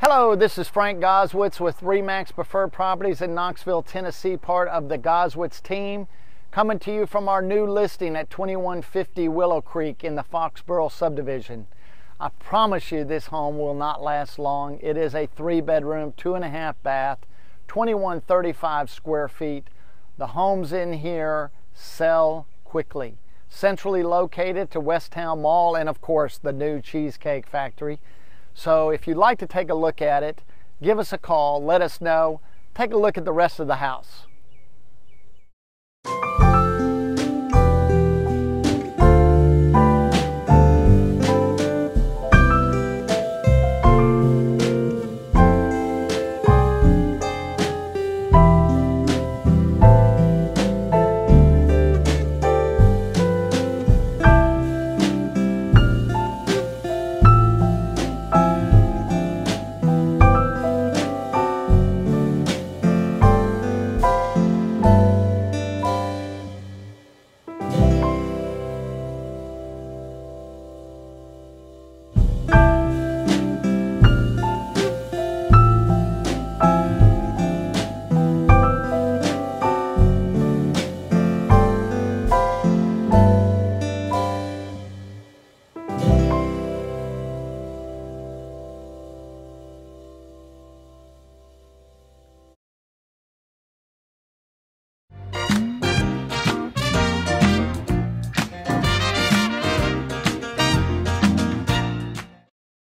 Hello, this is Frank Goswitz with Remax Preferred Properties in Knoxville, Tennessee, part of the Goswitz team. Coming to you from our new listing at 2150 Willow Creek in the Foxborough subdivision. I promise you this home will not last long. It is a three bedroom, two and a half bath, 2135 square feet. The homes in here sell quickly. Centrally located to West Town Mall and of course the new Cheesecake Factory. So if you'd like to take a look at it, give us a call, let us know. Take a look at the rest of the house.